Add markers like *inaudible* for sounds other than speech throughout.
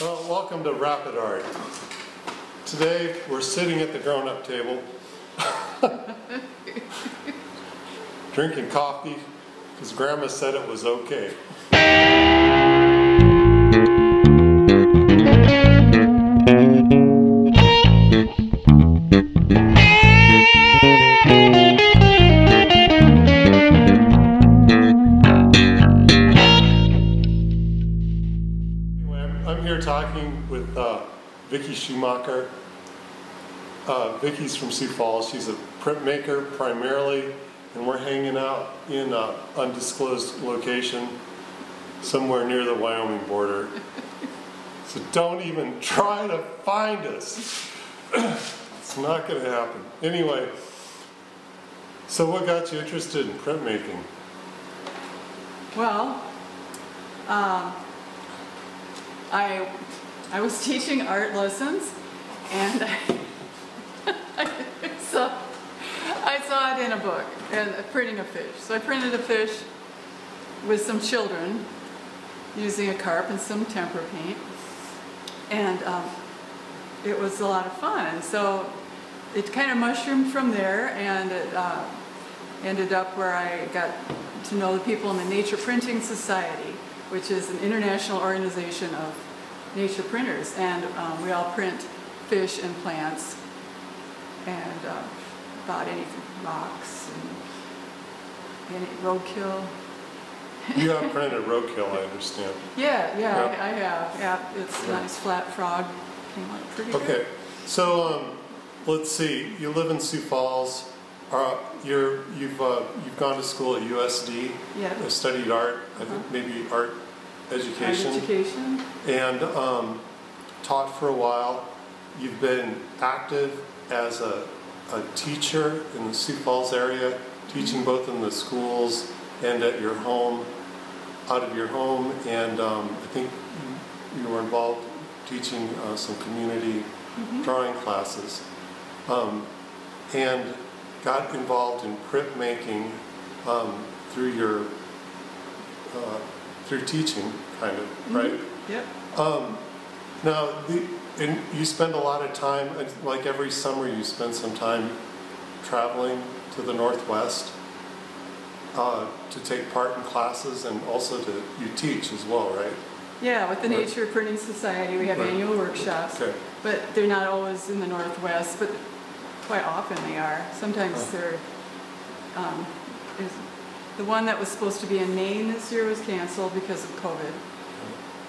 Well, welcome to Rapid Art. Today, we're sitting at the grown-up table, *laughs* drinking coffee, because Grandma said it was okay. Vickie's from Sioux Falls. She's a printmaker primarily, and we're hanging out in an undisclosed location somewhere near the Wyoming border. So don't even try to find us. It's not going to happen. Anyway, so what got you interested in printmaking? Well, um, I, I was teaching art lessons and I, saw, I saw it a book, and printing a fish. So I printed a fish with some children using a carp and some tempera paint. And um, it was a lot of fun. So it kind of mushroomed from there and it uh, ended up where I got to know the people in the Nature Printing Society, which is an international organization of nature printers. And um, we all print fish and plants and uh, about anything, rocks and any roadkill. You have *laughs* printed roadkill, I understand. Yeah, yeah, Yeah. I, I have. Yeah, it's a nice flat frog. Came out pretty good. Okay, so um, let's see. You live in Sioux Falls. Uh, you're you've uh, you've gone to school at USD. Yeah. Studied art. I think Uh-huh. maybe art education. Art education, education. and um, taught for a while. You've been active as a, a teacher in the Sioux Falls area, teaching both in the schools and at your home, out of your home, and um, I think you, were involved teaching uh, some community drawing classes, um, and got involved in printmaking um, through your uh, through teaching, kind of, right? Yep. Um, now, the, and you spend a lot of time, uh, like every summer, you spend some time traveling to the Northwest uh, to take part in classes and also to, you teach as well, right? Yeah, with the Right. Nature Printing Society, we have Right. annual workshops, Okay. but they're not always in the Northwest, but quite often they are. Sometimes Oh. they're, um, is, the one that was supposed to be in Maine this year was canceled because of COVID.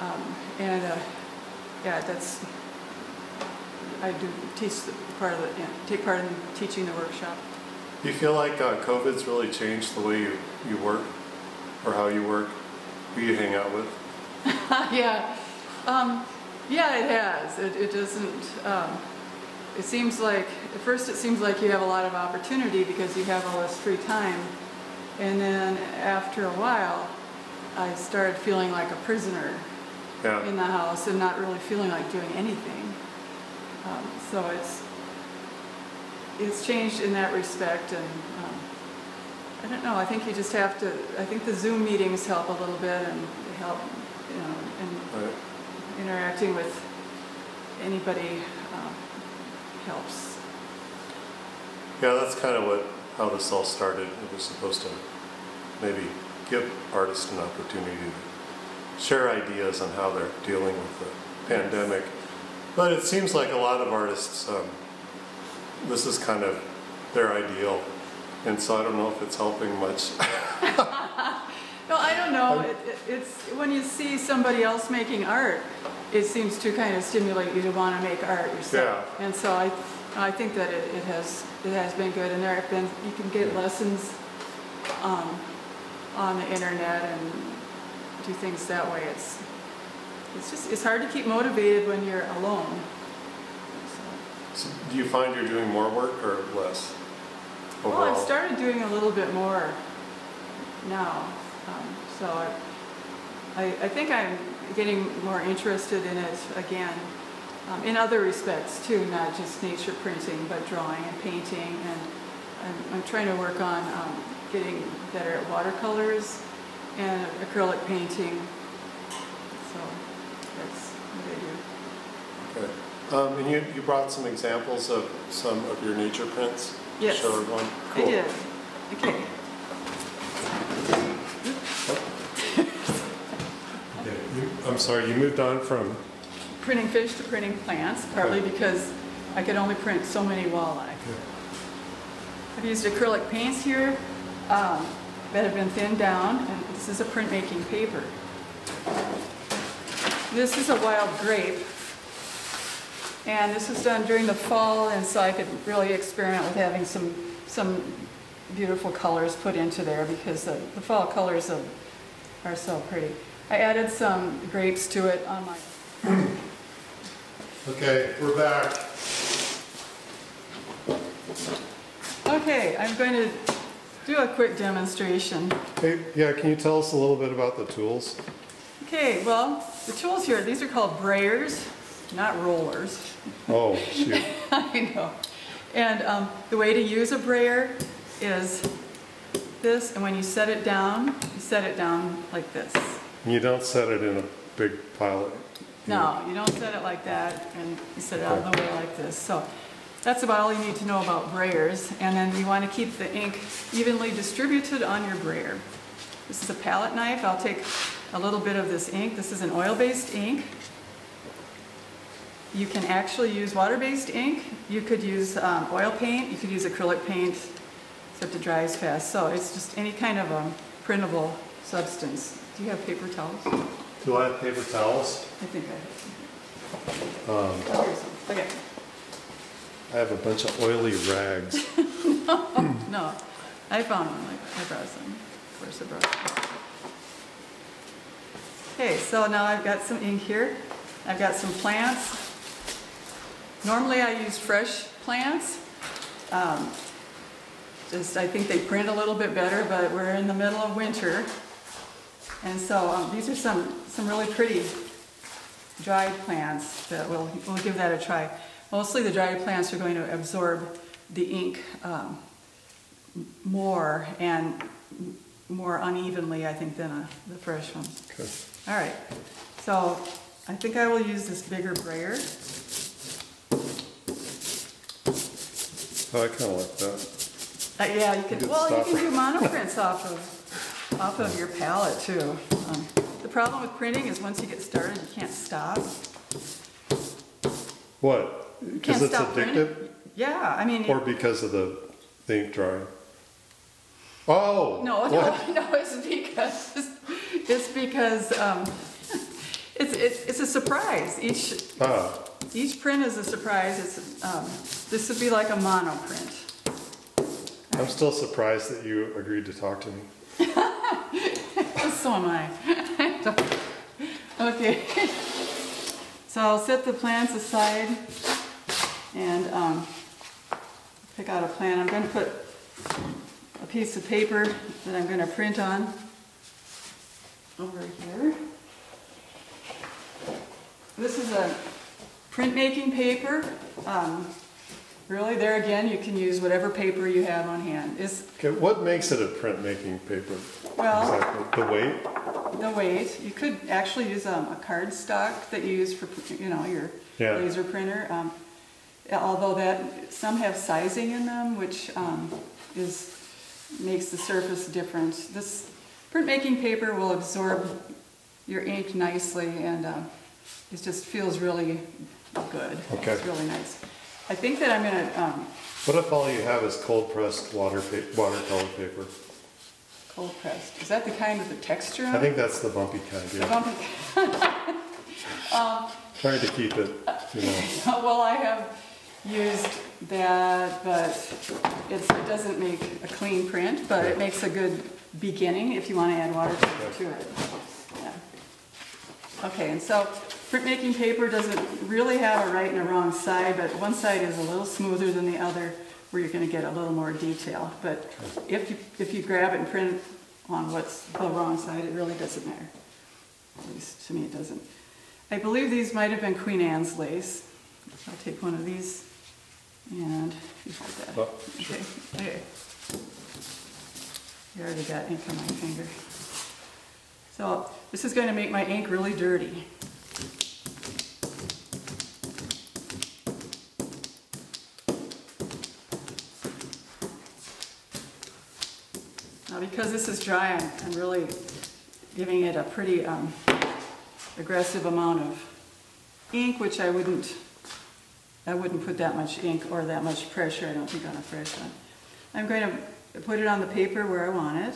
Um, and, uh, yeah, that's, I do teach the part of the, yeah, take part in teaching the workshop. Do you feel like uh, COVID's really changed the way you, you work or how you work, who you hang out with? *laughs* yeah, um, yeah, it has. It, it doesn't. Um, it seems like at first it seems like you have a lot of opportunity because you have all this free time, and then after a while, I started feeling like a prisoner Yeah. in the house and not really feeling like doing anything. Um, so it's it's changed in that respect, and um, I don't know. I think you just have to. I think the Zoom meetings help a little bit and help, you know, and Right. interacting with anybody um, helps. Yeah, that's kind of what, how this all started. It was supposed to maybe give artists an opportunity to share ideas on how they're dealing with the pandemic. But it seems like a lot of artists, um, this is kind of their ideal. And so I don't know if it's helping much. *laughs* No, I don't know. It, it, it's when you see somebody else making art, it seems to kind of stimulate you to want to make art yourself. And so I, I think that it, it has it has been good, and there have been you can get lessons um, on the internet and do things that way. It's it's just it's hard to keep motivated when you're alone. So. Do you find you're doing more work or less? Well, I've started doing a little bit more now, um, so I, I, I think I'm getting more interested in it again, um, in other respects too, not just nature printing, but drawing and painting, and I'm, I'm trying to work on um, getting better at watercolors and acrylic painting. So that's what I do. Um, and you, you brought some examples of some of your nature prints? Yes. Show everyone? I Cool. did. Okay. Okay, *laughs* you- I'm sorry, you moved on from, Printing fish to printing plants, partly because I could only print so many walleye. I've used acrylic paints here um, that have been thinned down, and this is a printmaking paper. This is a wild grape, and this was done during the fall, and so I could really experiment with having some, some beautiful colors put into there because the, the fall colors of, are so pretty. I added some grapes to it on my, okay, we're back. okay, I'm going to do a quick demonstration. Hey, yeah, can you tell us a little bit about the tools? Okay, well, the tools here, these are called brayers, not rollers. Oh, *laughs* shoot. I know. And um, the way to use a brayer is this, and when you set it down, you set it down like this. You don't set it in a big pile of... No, you don't set it like that, and you set it out of the way like this. So that's about all you need to know about brayers. And then you want to keep the ink evenly distributed on your brayer. This is a palette knife. I'll take a little bit of this ink. This is an oil-based ink. You can actually use water-based ink. You could use um, oil paint. You could use acrylic paint, except it dries fast. So it's just any kind of a printable substance. Do you have paper towels? Do I have paper towels? I think I have. Um, Oh. Okay. I have a bunch of oily rags. *laughs* No, I found one, like, I brought some, of course I brought some. Okay, so now I've got some ink here. I've got some plants. Normally I use fresh plants. Um, Just, I think they print a little bit better, but we're in the middle of winter. And so um, these are some, some really pretty dried plants that we'll, we'll give that a try. Mostly the dried plants are going to absorb the ink um, more and more unevenly, I think, than uh, the fresh ones. Okay. All right, so I think I will use this bigger brayer. Oh, I kind of like that. Uh, yeah, you can, well, you can do *laughs* monoprints off of, off of your palette too. Um, The problem with printing is once you get started, you can't stop. What? Because it's stop printing. addictive? Yeah, I mean. Or because of the the ink drying? Oh! No, what? no, *laughs* no, it's because, it's because, um, *laughs* it's, it's, it's a surprise. Each, Ah, each print is a surprise. It's, um, this would be like a mono print. I'm still surprised that you agreed to talk to me. *laughs* So am I. *laughs* Okay. So I'll set the plants aside and, um, pick out a plan. I'm gonna put a piece of paper that I'm gonna print on over here. This is a printmaking paper. Um, Really, there again, you can use whatever paper you have on hand. It's, Okay, what makes it a printmaking paper? well, Exactly. The weight? the weight, you could actually use um, a cardstock that you use for, you know, your Yeah. laser printer. um, Although that, some have sizing in them, which um, is, makes the surface different. This printmaking paper will absorb your ink nicely and uh, it just feels really good. Okay. It's really nice. I think that I'm gonna, um, What if all you have is cold pressed water pa- watercolor paper? cold pressed, is that the kind with the texture on I think that's the bumpy kind, The yeah. bumpy- *laughs* Trying to keep it, you know. *laughs* Well, I have used that, but it's, it doesn't make a clean print, but it makes a good beginning if you want to add watercolor to it. Yeah. Okay, and so printmaking paper doesn't really have a right and a wrong side, but one side is a little smoother than the other, where you're gonna get a little more detail. But if you, if you grab it and print on what's the wrong side, it really doesn't matter. At least to me, it doesn't. I believe these might have been Queen Anne's lace. I'll take one of these and you hold that. Oh, Okay, okay. You already got ink on my finger. So this is going to make my ink really dirty. Because this is dry, I'm, I'm really giving it a pretty um, aggressive amount of ink, which I wouldn't, I wouldn't put that much ink or that much pressure, I don't think on a fresh one. I'm going to put it on the paper where I want it.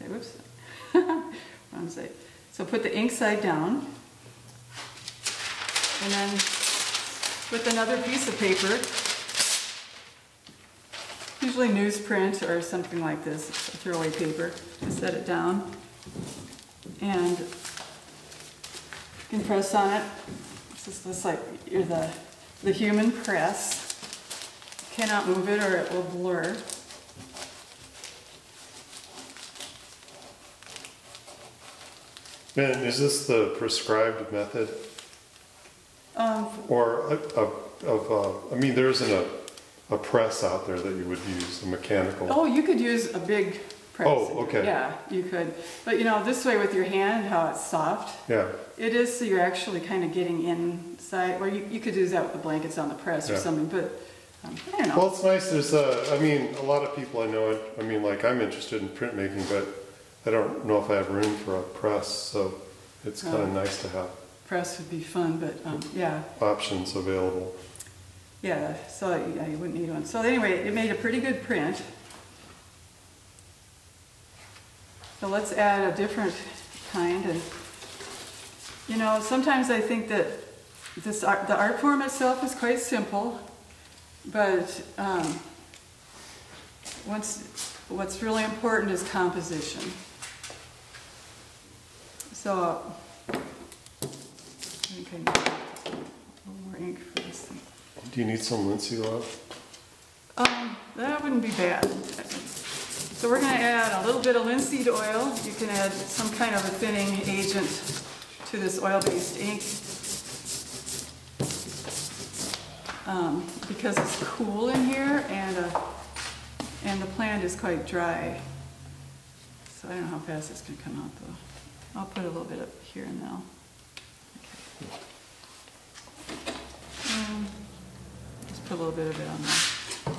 Okay, whoops. *laughs* Wrong side. So put the ink side down. And then with another piece of paper, usually newsprint or something like this, throwaway paper, to set it down. And you can press on it. It's just this like, you're the, the human press. Cannot move it or it will blur. Ben, is this the prescribed method? Um, Or of, of, uh, I mean, there isn't a, a press out there that you would use, a mechanical? Oh, you could use a big press. Oh, okay. Yeah, you could. But you know, this way with your hand, how it's soft, Yeah, it is so you're actually kind of getting inside, or you, you could use that with the blankets on the press or something, but um, I don't know. well, it's nice, there's a, I mean, a lot of people I know, I mean, like, I'm interested in printmaking, but I don't know if I have room for a press, so it's kind Oh. of nice to have Press would be fun, but um, yeah, options available. Yeah, so yeah, you wouldn't need one. So anyway, it made a pretty good print. So let's add a different kind and, you know, sometimes I think that this art, the art form itself is quite simple, but um, what's, what's really important is composition. So, I think I need a little more ink for this thing. Do you need some linseed oil? Um, that wouldn't be bad. So we're gonna add a little bit of linseed oil. You can add some kind of a thinning agent to this oil-based ink. Um, because it's cool in here and, uh, and the plant is quite dry. So I don't know how fast it's gonna come out though. I'll put a little bit up here and now. Okay. Um, Just put a little bit of it on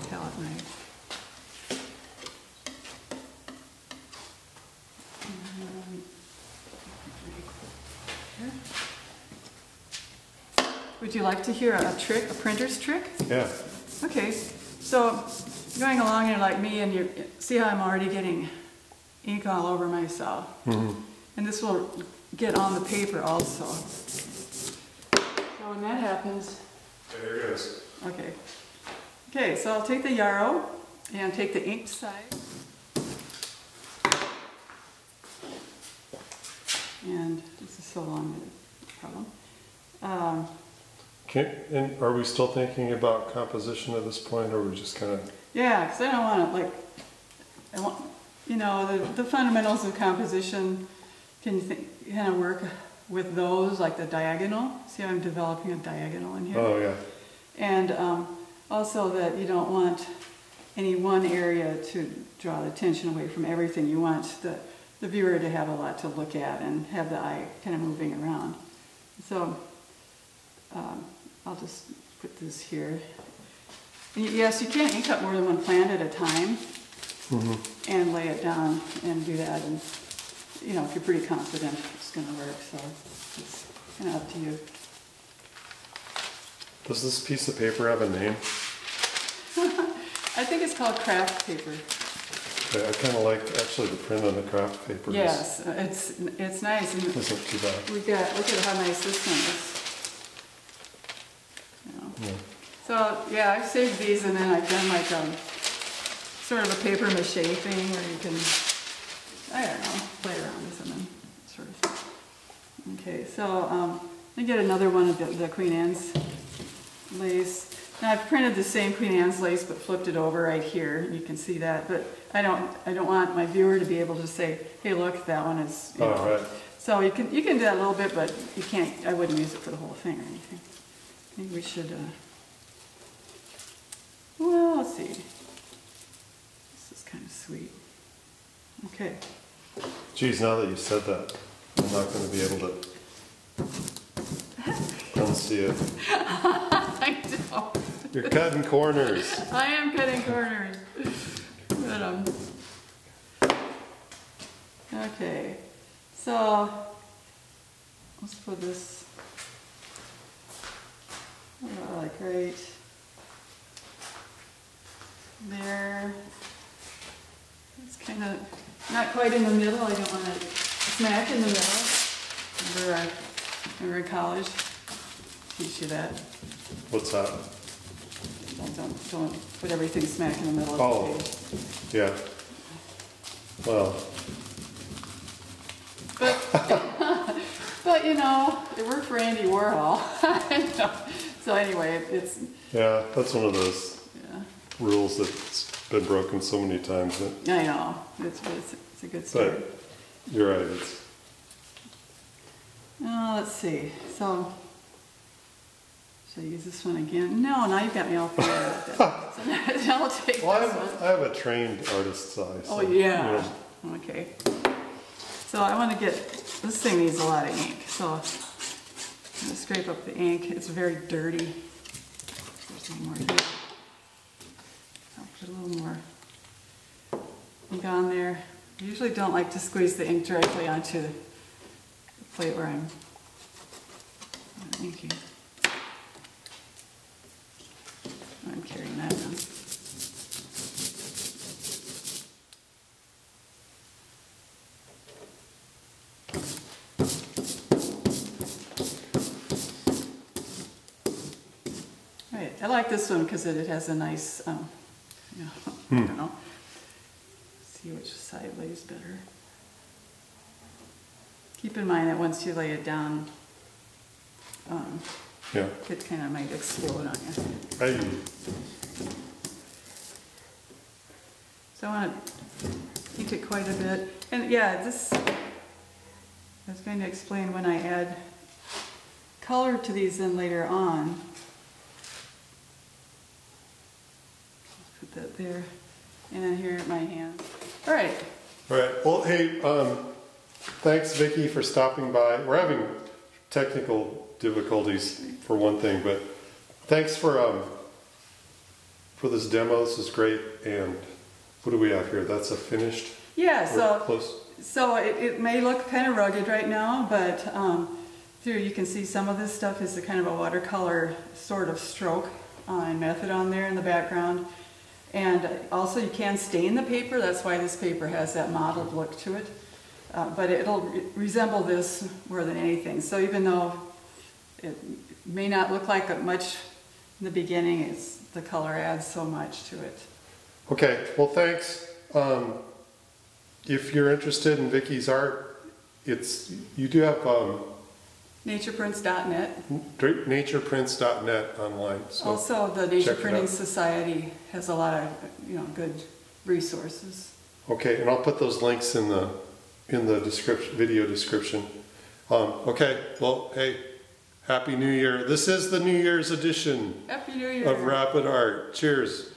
the palette knife. Would you like to hear a trick, a printer's trick? Yeah, Okay, so going along here like me and you, see how I'm already getting ink all over myself? mhm. And this will get on the paper also. So when that happens, there it is. Okay. Okay, so I'll take the yarrow and take the ink side. And this is so long, problem. Um, Can, and are we still thinking about composition at this point, or are we just kind of, yeah, because I don't want to like, I want, you know, the, the fundamentals of composition can you think, kind of work with those, like the diagonal. See how I'm developing a diagonal in here? oh, yeah. And um, also that you don't want any one area to draw the attention away from everything. You want the, the viewer to have a lot to look at and have the eye kind of moving around. So um, I'll just put this here. And yes, you can ink up more than one plant at a time Mhm. and lay it down and do that. And, you know, if you're pretty confident it's going to work, so it's kind of up to you. Does this piece of paper have a name? *laughs* I think it's called craft paper. Okay, I kind of like, actually, the print on the craft paper Yes, it's, it's nice, and isn't too bad. we got, look at how nice this one is. You know. Yeah. So, yeah, I've saved these and then I've done like um sort of a paper mache thing where you can, I don't know, play around with them and sort of. Thing. Okay, so, um, let me get another one of the, the Queen Anne's lace. Now I've printed the same Queen Anne's lace but flipped it over right here, you can see that, but I don't, I don't want my viewer to be able to say, hey, look, that one is, you know. Oh, right. So you can, you can do that a little bit, but you can't, I wouldn't use it for the whole thing or anything. I think we should, uh, well, let's see. This is kind of sweet. Okay, Geez, now that you said that, I'm not going to be able to *laughs* unsee it. *laughs* *laughs* You're cutting corners. I am cutting corners. But, um, Okay, so let's put this uh, like right there. It's kind of not quite in the middle. I don't want to smack in the middle. Remember, I, remember in college, teach you that. What's that? Don't, don't, don't put everything smack in the middle of Oh. the page. Yeah. Well, But, *laughs* but you know, it worked for Andy Warhol. *laughs* so anyway, it's yeah, that's one of those yeah, rules that's been broken so many times. That, I know it's it's, it's a good story. but you're right. It's, Oh, let's see. So should I use this one again? No, now you've got me all out. then. *laughs* so *laughs* I'll take well, I this one. have, I have a trained artist's eye. Oh so, you yeah. know, Okay. So I want to get this thing needs a lot of ink. So I'm gonna scrape up the ink. It's very dirty. There's more here. I'll put a little more ink on there. I usually don't like to squeeze the ink directly onto the plate where I'm I'm inking. I'm carrying that one. Right, I like this one because it, it has a nice, um, you know, *laughs* I don't know. See which side lays better. Keep in mind that once you lay it down, um, yeah. it kind of might explode on you. I, So I want to ink it quite a bit. And yeah, this, I was going to explain when I add color to these then later on. Put that there. And then here at my hand. All right. all right. Well, hey, um, thanks, Vickie, for stopping by. We're having technical difficulties for one thing, but thanks for um, for this demo. This is great. And what do we have here? That's a finished. Yeah, so close. So it, it may look kind of rugged right now, but um, through you can see some of this stuff is a kind of a watercolor sort of stroke uh, method on there in the background. And also you can stain the paper, that's why this paper has that mottled look to it. Uh, but it'll re- resemble this more than anything. So even though it may not look like it much in the beginning, it's, the color adds so much to it. Okay, well, thanks. Um, if you're interested in Vickie's art, it's you do have um, Natureprints.net natureprints.net online. So Also, the Nature Printing. Society has a lot of, you know, good resources. okay, and I'll put those links in the in the description, video description. Um, okay, well, hey, happy New Year! This is the New Year's edition Happy New Year! of Rapid Art. Cheers.